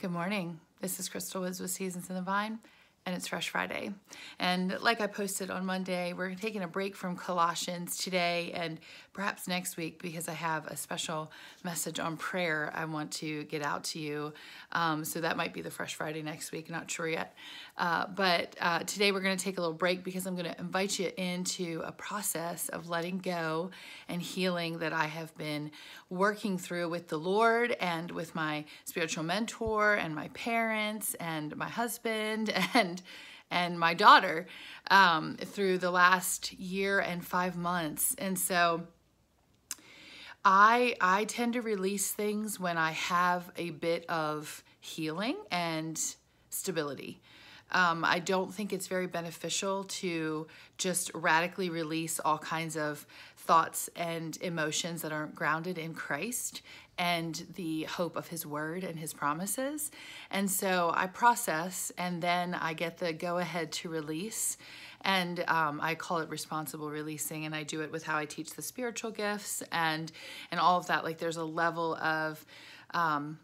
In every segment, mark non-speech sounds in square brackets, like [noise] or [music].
Good morning. This is Krystal Woods with Seasons in the Vine, and it's Fresh Friday. And like I posted on Monday, we're taking a break from Colossians today and perhaps next week because I have a special message on prayer I want to get out to you. Um, so that might be the Fresh Friday next week, not sure yet. Uh, but uh, today we're going to take a little break because I'm going to invite you into a process of letting go and healing that I have been working through with the Lord and with my spiritual mentor and my parents and my husband [laughs] and and my daughter um, through the last year and five months. And so I I tend to release things when I have a bit of healing and stability. Um, I don't think it's very beneficial to just radically release all kinds of thoughts and emotions that aren't grounded in Christ and the hope of His Word and His promises. And so I process and then I get the go ahead to release and um, I call it responsible releasing, and I do it with how I teach the spiritual gifts and and all of that. Like there's a level of um,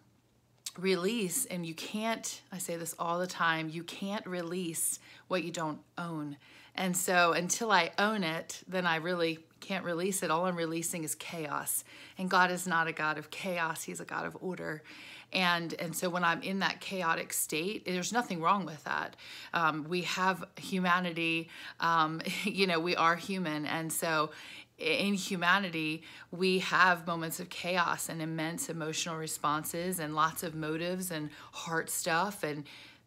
release, and you can't. I say this all the time. You can't release what you don't own, and so until I own it, then I really can't release it. All I'm releasing is chaos, and God is not a God of chaos. He's a God of order. And and so when i'm in that chaotic state there's nothing wrong with that. Um, we have humanity. Um, [laughs] you know we are human. And so in humanity, we have moments of chaos and immense emotional responses and lots of motives and heart stuff. And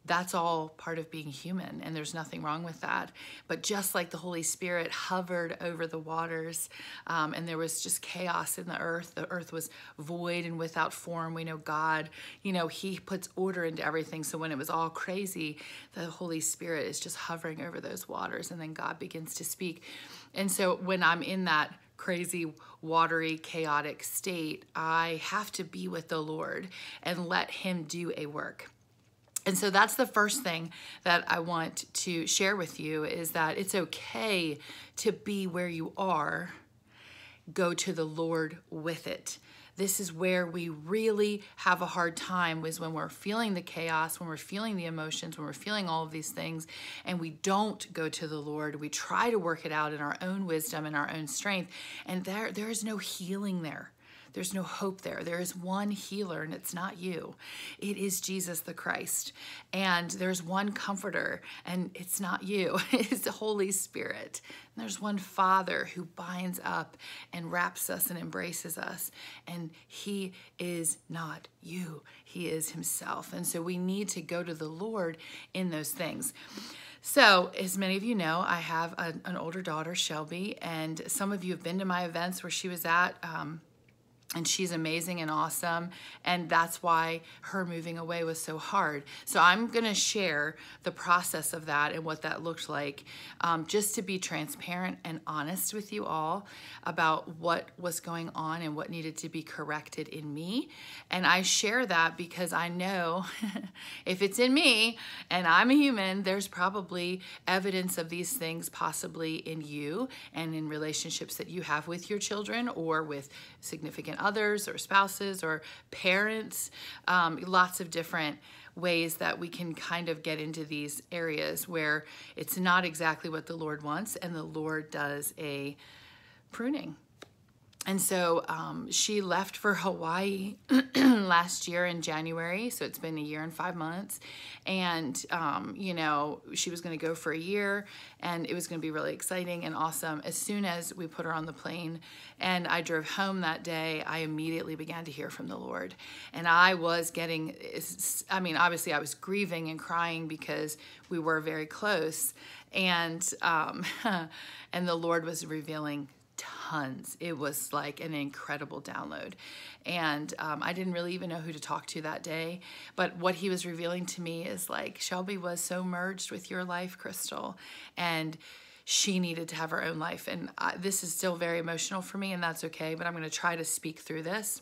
that's all part of being human, and there's nothing wrong with that. But just like the Holy Spirit hovered over the waters, um, and there was just chaos in the earth, the earth was void and without form. We know God, you know, He puts order into everything. So when it was all crazy, the Holy Spirit is just hovering over those waters, and then God begins to speak. And so when I'm in that crazy, watery, chaotic state, I have to be with the Lord and let Him do a work. And so that's the first thing that I want to share with you is that it's okay to be where you are. Go to the Lord with it. This is where we really have a hard time is when we're feeling the chaos, when we're feeling the emotions, when we're feeling all of these things and we don't go to the Lord. We try to work it out in our own wisdom and our own strength and there there is no healing there. There's no hope there. There is one healer, and it's not you. It is Jesus the Christ. And there's one comforter, and it's not you. [laughs] It's the Holy Spirit. And there's one Father who binds up and wraps us and embraces us. And He is not you, He is Himself. And so we need to go to the Lord in those things. So, as many of you know, I have a, an older daughter, Shelby, and some of you have been to my events where she was at. Um, and she's amazing and awesome. And that's why her moving away was so hard. So i'm going to share the process of that and what that looked like um, just to be transparent and honest with you all about what was going on and what needed to be corrected in me. And i share that because i know [laughs] if it's in me and i'm a human there's probably evidence of these things possibly in you and in relationships that you have with your children or with significant others or spouses or parents, um, lots of different ways that we can kind of get into these areas where it's not exactly what the Lord wants and the Lord does a pruning and so um, she left for Hawaii [clears throat] last year in January. So it's been a year and five months. And, um, you know, she was going to go for a year and it was going to be really exciting and awesome. As soon as we put her on the plane and I drove home that day, I immediately began to hear from the Lord. And I was getting, I mean, obviously I was grieving and crying because we were very close. And, um, [laughs] and the Lord was revealing tons. It was like an incredible download. And um, I didn't really even know who to talk to that day. But what he was revealing to me is like, Shelby was so merged with your life, Krystal. And she needed to have her own life. And I, this is still very emotional for me, and that's okay. But I'm going to try to speak through this.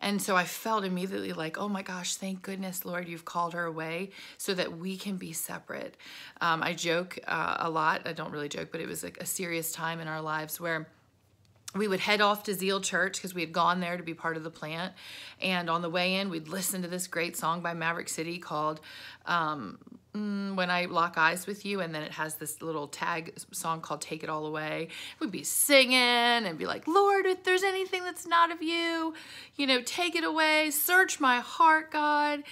And so I felt immediately like, oh my gosh, thank goodness, Lord, you've called her away so that we can be separate. Um, I joke uh, a lot. I don't really joke, but it was like a serious time in our lives where we would head off to Zeal Church because we had gone there to be part of the plant. And on the way in, we'd listen to this great song by Maverick City called um, mm, When I Lock Eyes with You. And then it has this little tag song called Take It All Away. We'd be singing and be like, Lord, if there's anything that's not of you, you know, take it away. Search my heart, God.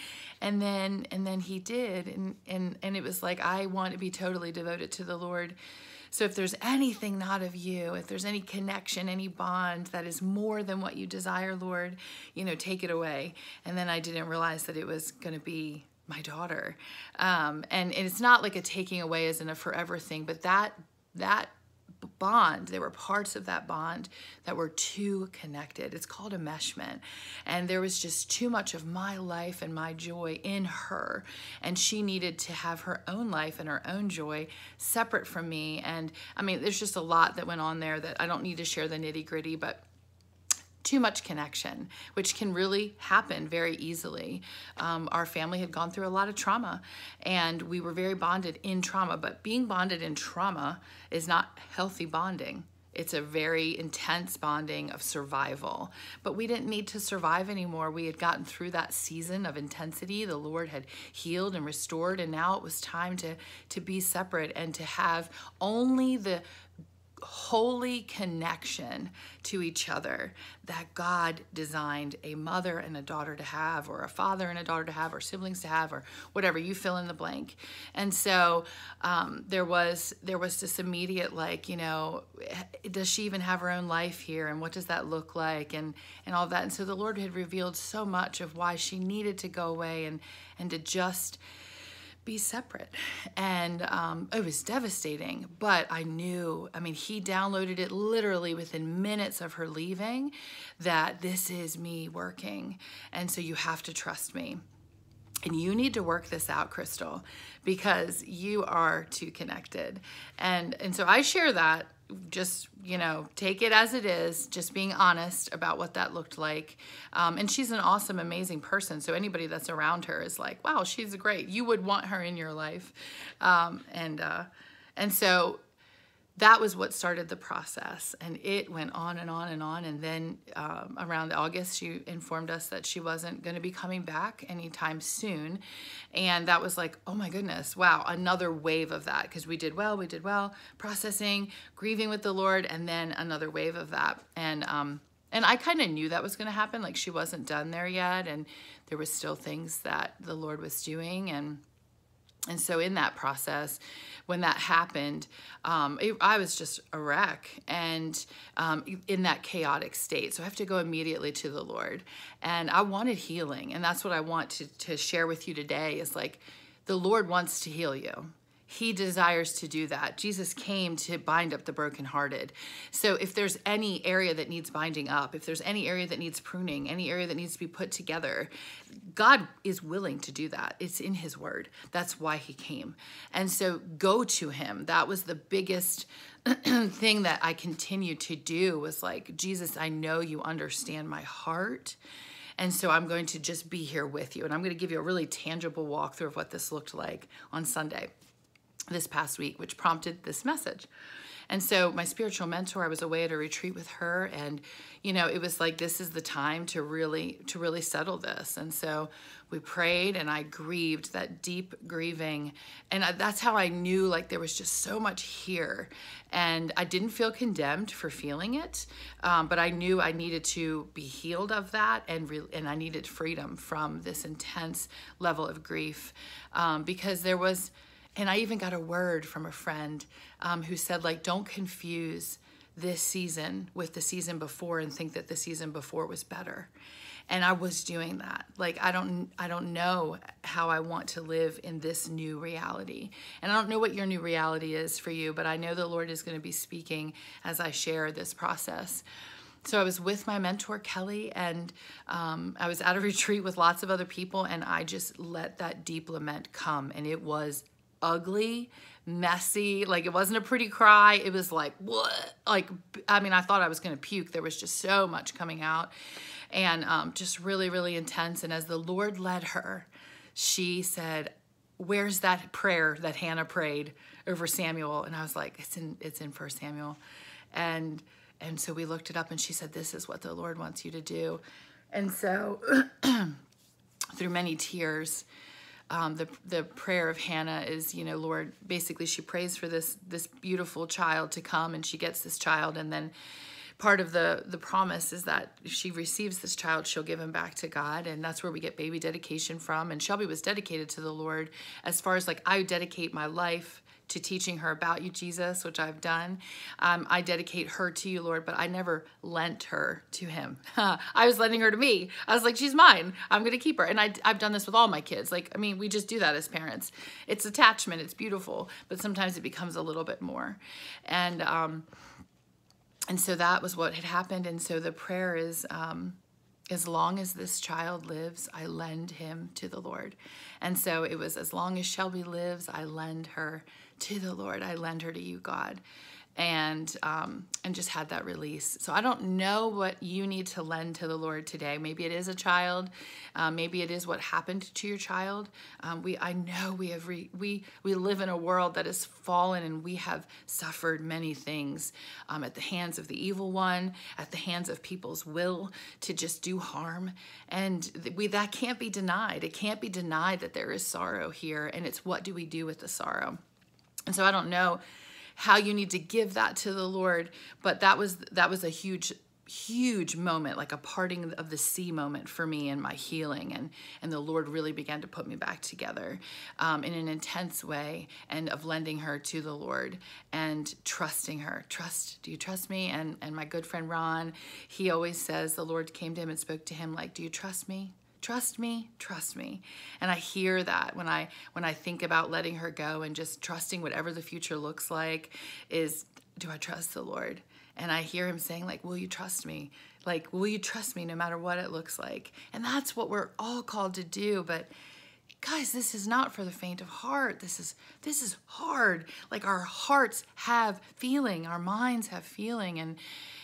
And then, and then he did. And, and, and it was like, I want to be totally devoted to the Lord so if there's anything not of you, if there's any connection, any bond that is more than what you desire, Lord, you know, take it away. And then I didn't realize that it was going to be my daughter. Um, and, it's not like a taking away as in a forever thing, but that that bond. There were parts of that bond that were too connected. It's called enmeshment. And there was just too much of my life and my joy in her. And she needed to have her own life and her own joy separate from me. And I mean, there's just a lot that went on there that I don't need to share the nitty gritty, but too much connection, which can really happen very easily. Um, our family had gone through a lot of trauma and we were very bonded in trauma, but being bonded in trauma is not healthy bonding. It's a very intense bonding of survival. But we didn't need to survive anymore. We had gotten through that season of intensity. The Lord had healed and restored, and now it was time to, to be separate and to have only the holy connection to each other that God designed a mother and a daughter to have, or a father and a daughter to have, or siblings to have, or whatever you fill in the blank. And so um, there was there was this immediate like, you know, does she even have her own life here, and what does that look like, and and all that. And so the Lord had revealed so much of why she needed to go away and and to just be separate. And um, it was devastating, but I knew, I mean, he downloaded it literally within minutes of her leaving that this is me working. And so you have to trust me. And you need to work this out, Krystal, because you are too connected. And and so I share that just you know take it as it is just being honest about what that looked like. Um, and she's an awesome amazing person. So anybody that's around her is like wow she's great. You would want her in your life. Um, and uh, and so that was what started the process and it went on and on and on and then um, around august she informed us that she wasn't going to be coming back anytime soon and that was like oh my goodness wow another wave of that because we did well we did well processing grieving with the lord and then another wave of that and um, and i kind of knew that was going to happen like she wasn't done there yet and there was still things that the lord was doing and and so in that process, when that happened, um, it, I was just a wreck and um, in that chaotic state. So I have to go immediately to the Lord. And I wanted healing. And that's what I want to, to share with you today is like, the Lord wants to heal you. He desires to do that. Jesus came to bind up the brokenhearted. So if there's any area that needs binding up, if there's any area that needs pruning, any area that needs to be put together, God is willing to do that. It's in his word. That's why he came. And so go to him. That was the biggest [clears throat] thing that I continued to do was like, Jesus, I know you understand my heart. And so I'm going to just be here with you. And I'm going to give you a really tangible walkthrough of what this looked like on Sunday this past week, which prompted this message. And so my spiritual mentor, I was away at a retreat with her and you know, it was like this is the time to really to really settle this. And so we prayed and I grieved that deep grieving and I, that's how I knew like there was just so much here and I didn't feel condemned for feeling it um, but I knew I needed to be healed of that and re- and I needed freedom from this intense level of grief um, because there was and I even got a word from a friend um, who said, like, don't confuse this season with the season before and think that the season before was better. And I was doing that. Like I don't I don't know how I want to live in this new reality. And I don't know what your new reality is for you, but I know the Lord is going to be speaking as I share this process. So I was with my mentor Kelly, and um, I was at a [laughs] retreat with lots of other people, and I just let that deep lament come, and it was ugly, messy. Like it wasn't a pretty cry. It was like, what? Like, I mean, I thought I was going to puke. There was just so much coming out and um, just really, really intense. And as the Lord led her, she said, where's that prayer that Hannah prayed over Samuel? And I was like, it's in, it's in first Samuel. And and so we looked it up and she said this is what the lord wants you to do and so [clears throat] through many tears um, the the prayer of Hannah is, you know, Lord. Basically, she prays for this this beautiful child to come, and she gets this child, and then part of the the promise is that if she receives this child she'll give him back to god and that's where we get baby dedication from and shelby was dedicated to the lord as far as like i dedicate my life to teaching her about you, Jesus, which I've done. Um, I dedicate her to you, Lord, but I never lent her to him. [laughs] I was lending her to me. I was like, she's mine. I'm going to keep her. And I, I've done this with all my kids. Like, I mean, we just do that as parents. It's attachment, it's beautiful, but sometimes it becomes a little bit more. And, um, and so that was what had happened. And so the prayer is, um, as long as this child lives, I lend him to the Lord. And so it was as long as Shelby lives, I lend her to the Lord. I lend her to you, God. And um, and just had that release. So I don't know what you need to lend to the Lord today. Maybe it is a child. Um, maybe it is what happened to your child. Um, we I know we have re, we we live in a world that is fallen and we have suffered many things um, at the hands of the evil one, at the hands of people's will to just do harm, and we that can't be denied. It can't be denied that there is sorrow here, and it's what do we do with the sorrow. And so I don't know how you need to give that to the Lord, but that was that was a huge huge moment like a parting of the sea moment for me and my healing. And and the lord really began to put me back together um, in an intense way and of lending her to the lord and trusting her. Trust do you trust me? And and my good friend ron he always says the lord came to him and spoke to him like do you trust me trust me trust me. And i hear that when i when i think about letting her go and just trusting whatever the future looks like is do i trust the lord? And i hear him saying like will you trust me? Like will you trust me no matter what it looks like? And that's what we're all called to do but guys this is not for the faint of heart this is this is hard like our hearts have feeling our minds have feeling and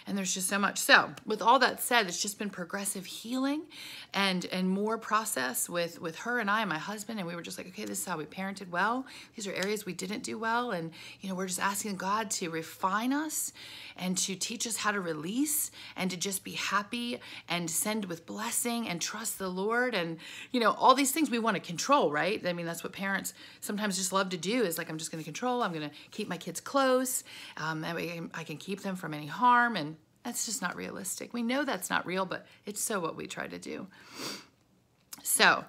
and there's just so much. So with all that said, it's just been progressive healing and and more process with with her and I and my husband. And we were just like, okay, this is how we parented well. These are areas we didn't do well. And you know, we're just asking God to refine us and to teach us how to release and to just be happy and send with blessing and trust the Lord. And you know, all these things we want to control, right? I mean, that's what parents sometimes just love to do is like, I'm just going to control, I'm going to keep my kids close, um, and I can keep them from any harm. And that's just not realistic. We know that's not real, but it's so what we try to do. So,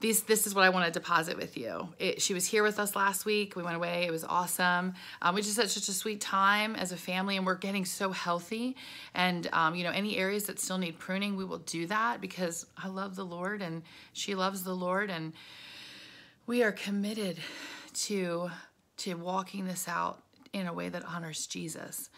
these, this is what I want to deposit with you. It, she was here with us last week. We went away. It was awesome. Um, we just had such a sweet time as a family, and we're getting so healthy. And um, you know, any areas that still need pruning, we will do that because I love the Lord, and she loves the Lord, and we are committed to to walking this out in a way that honors Jesus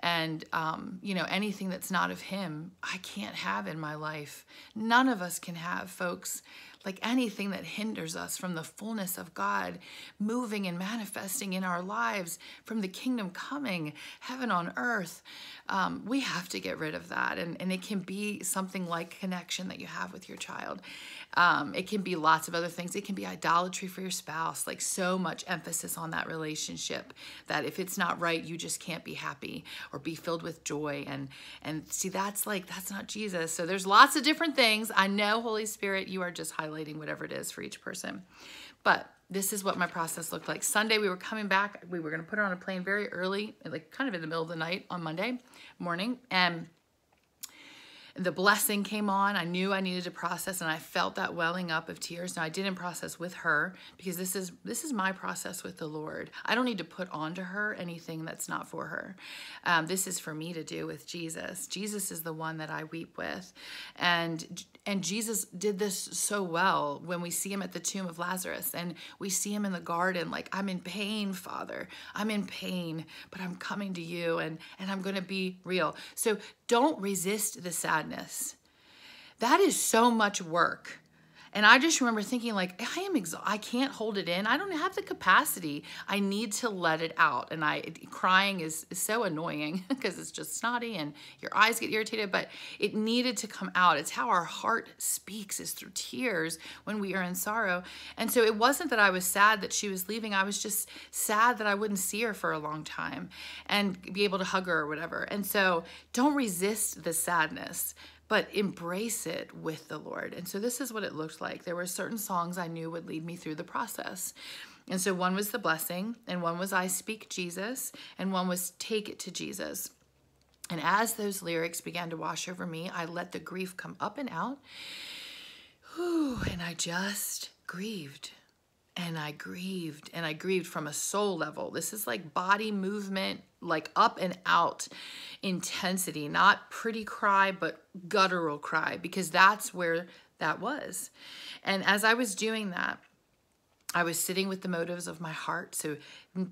and um, you know anything that's not of him i can't have in my life none of us can have folks like anything that hinders us from the fullness of God moving and manifesting in our lives, from the kingdom coming, heaven on earth, um, we have to get rid of that. And, and it can be something like connection that you have with your child. Um, it can be lots of other things. It can be idolatry for your spouse, like so much emphasis on that relationship that if it's not right, you just can't be happy or be filled with joy. And and see, that's like that's not Jesus. So there's lots of different things. I know, Holy Spirit, you are just highlighting highlighting whatever it is for each person. But this is what my process looked like. Sunday, we were coming back. We were going to put her on a plane very early, like kind of in the middle of the night on Monday morning. And the blessing came on. I knew I needed to process and I felt that welling up of tears. Now I didn't process with her because this is this is my process with the Lord. I don't need to put onto her anything that's not for her. Um, this is for me to do with Jesus. Jesus is the one that I weep with. And and Jesus did this so well when we see him at the tomb of Lazarus and we see him in the garden like I'm in pain, Father. I'm in pain, but I'm coming to you and and I'm going to be real. So don't resist the sadness. That is so much work. And I just remember thinking, like, I am exhausted. I can't hold it in. I don't have the capacity. I need to let it out. And I crying is, is so annoying [laughs] because it's just snotty and your eyes get irritated. But it needed to come out. It's how our heart speaks is through tears when we are in sorrow. And so it wasn't that I was sad that she was leaving. I was just sad that I wouldn't see her for a long time and be able to hug her or whatever. And so don't resist the sadness but embrace it with the Lord. And so this is what it looked like. There were certain songs I knew would lead me through the process. And so one was the blessing, and one was I speak Jesus, and one was take it to Jesus. And as those lyrics began to wash over me, I let the grief come up and out. Whew, and I just grieved and I grieved and I grieved from a soul level. This is like body movement, like up and out intensity, not pretty cry, but guttural cry, because that's where that was. And as I was doing that, I was sitting with the motives of my heart. So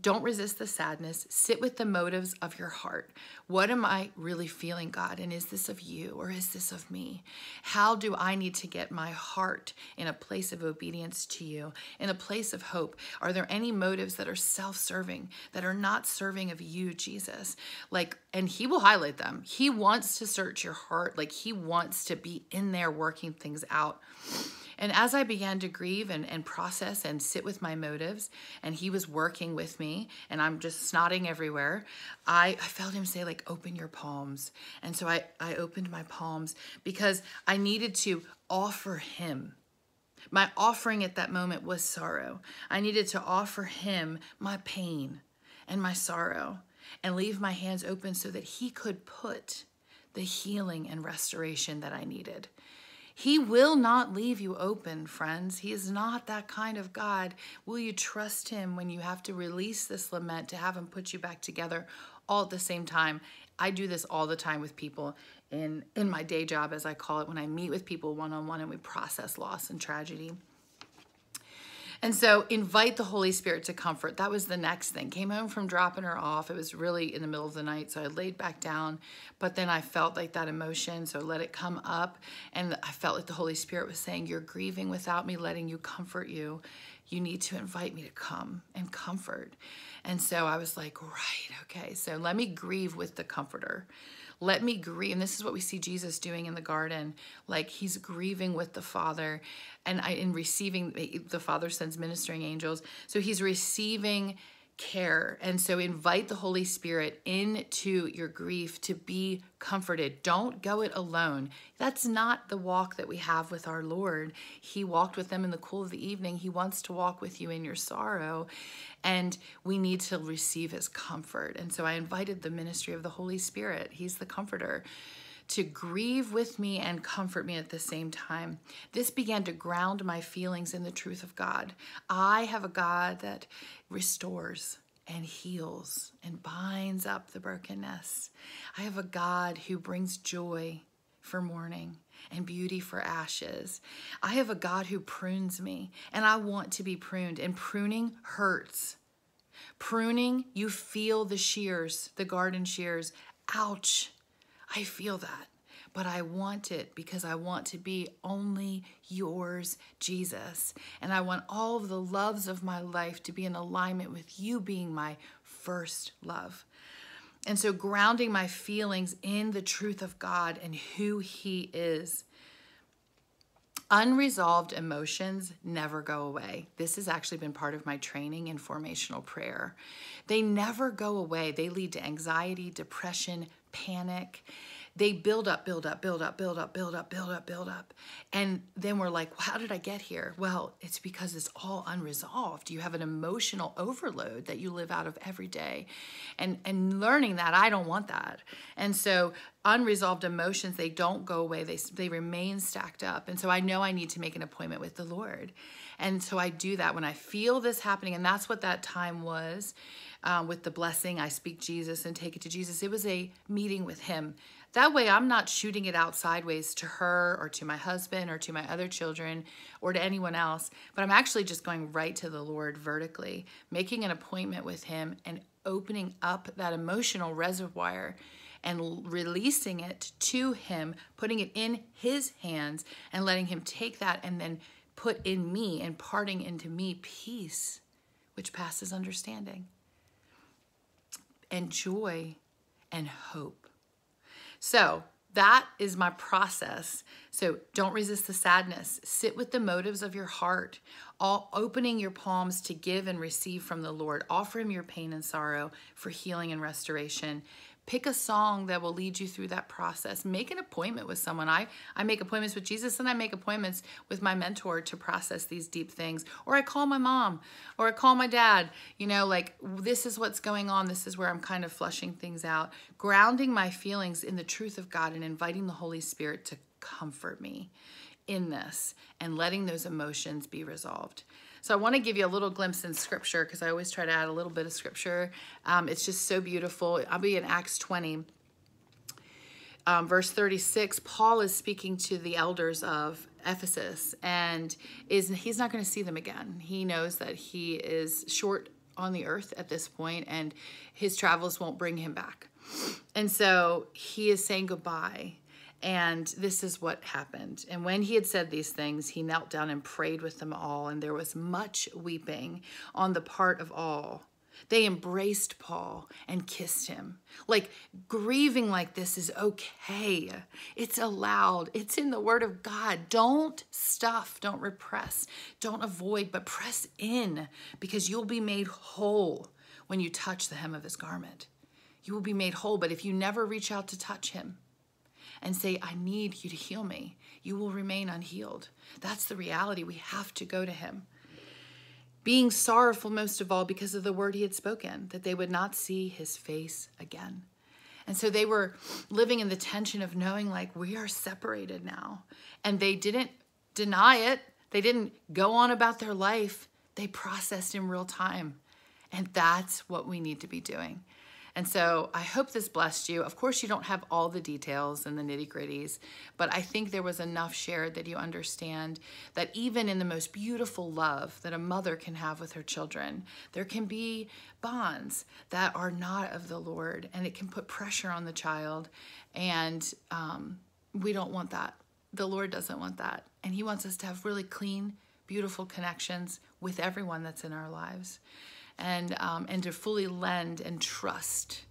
don't resist the sadness. Sit with the motives of your heart. What am I really feeling, God? And is this of you or is this of me? How do I need to get my heart in a place of obedience to you, in a place of hope? Are there any motives that are self serving, that are not serving of you, Jesus? Like, and He will highlight them. He wants to search your heart, like, He wants to be in there working things out. And as I began to grieve and, and process and sit with my motives, and he was working with me, and I'm just snotting everywhere, I, I felt him say, like, open your palms. And so I, I opened my palms because I needed to offer him. My offering at that moment was sorrow. I needed to offer him my pain and my sorrow and leave my hands open so that he could put the healing and restoration that I needed. He will not leave you open, friends. He is not that kind of God. Will you trust Him when you have to release this lament to have Him put you back together all at the same time? I do this all the time with people in, in my day job, as I call it, when I meet with people one on one and we process loss and tragedy. And so invite the Holy Spirit to comfort. That was the next thing. Came home from dropping her off. It was really in the middle of the night, so I laid back down. But then I felt like that emotion, so let it come up. And I felt like the Holy Spirit was saying, You're grieving without me letting you comfort you. You need to invite me to come and comfort. And so I was like, Right, okay. So let me grieve with the comforter. Let me grieve. And this is what we see Jesus doing in the garden. Like he's grieving with the Father and I, in receiving, the Father sends ministering angels. So he's receiving care. And so invite the Holy Spirit into your grief to be comforted. Don't go it alone. That's not the walk that we have with our Lord. He walked with them in the cool of the evening. He wants to walk with you in your sorrow. And we need to receive his comfort. And so I invited the ministry of the Holy Spirit. He's the comforter to grieve with me and comfort me at the same time. This began to ground my feelings in the truth of God. I have a God that restores and heals and binds up the brokenness. I have a God who brings joy for mourning and beauty for ashes. I have a God who prunes me, and I want to be pruned, and pruning hurts. Pruning, you feel the shears, the garden shears. Ouch. I feel that, but I want it because I want to be only yours, Jesus. And I want all of the loves of my life to be in alignment with you being my first love. And so, grounding my feelings in the truth of God and who He is. Unresolved emotions never go away. This has actually been part of my training in formational prayer. They never go away. They lead to anxiety, depression, panic. They build up, build up, build up, build up, build up, build up, build up. And then we're like, well, how did I get here? Well, it's because it's all unresolved. You have an emotional overload that you live out of every day. And and learning that I don't want that. And so unresolved emotions, they don't go away. They they remain stacked up. And so I know I need to make an appointment with the Lord. And so I do that when I feel this happening. And that's what that time was um, with the blessing. I speak Jesus and take it to Jesus. It was a meeting with Him. That way, I'm not shooting it out sideways to her or to my husband or to my other children or to anyone else, but I'm actually just going right to the Lord vertically, making an appointment with Him and opening up that emotional reservoir and releasing it to Him, putting it in His hands and letting Him take that and then put in me, imparting into me peace, which passes understanding, and joy and hope. So, that is my process. So don't resist the sadness. Sit with the motives of your heart, all opening your palms to give and receive from the Lord. Offer him your pain and sorrow for healing and restoration. Pick a song that will lead you through that process. Make an appointment with someone. I, I make appointments with Jesus and I make appointments with my mentor to process these deep things. Or I call my mom or I call my dad. You know, like this is what's going on. This is where I'm kind of flushing things out. Grounding my feelings in the truth of God and inviting the Holy Spirit to comfort me in this and letting those emotions be resolved. So I want to give you a little glimpse in scripture because I always try to add a little bit of scripture. Um, it's just so beautiful. I'll be in Acts 20. Um, verse 36, Paul is speaking to the elders of Ephesus and is he's not going to see them again. He knows that he is short on the earth at this point and his travels won't bring him back. And so he is saying goodbye and this is what happened. And when he had said these things, he knelt down and prayed with them all, and there was much weeping on the part of all. They embraced Paul and kissed him. Like grieving like this is okay. It's allowed. It's in the word of God. Don't stuff, don't repress, don't avoid, but press in because you'll be made whole when you touch the hem of his garment. You will be made whole, but if you never reach out to touch him, and say, I need you to heal me, you will remain unhealed. That's the reality. We have to go to Him. Being sorrowful most of all because of the word He had spoken, that they would not see His face again. And so they were living in the tension of knowing, like, we are separated now. And they didn't deny it, they didn't go on about their life. They processed in real time. And that's what we need to be doing. And so I hope this blessed you. Of course, you don't have all the details and the nitty gritties, but I think there was enough shared that you understand that even in the most beautiful love that a mother can have with her children, there can be bonds that are not of the Lord, and it can put pressure on the child. And um, we don't want that. The Lord doesn't want that. And He wants us to have really clean, beautiful connections with everyone that's in our lives and, um, and to fully lend and trust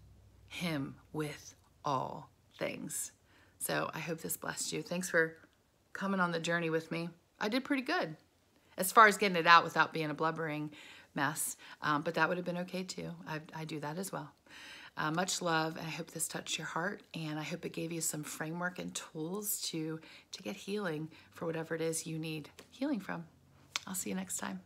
Him with all things. So I hope this blessed you. Thanks for coming on the journey with me. I did pretty good as far as getting it out without being a blubbering mess, um, but that would have been okay too. I, I do that as well. Uh, much love, and I hope this touched your heart, and I hope it gave you some framework and tools to to get healing for whatever it is you need healing from. I'll see you next time.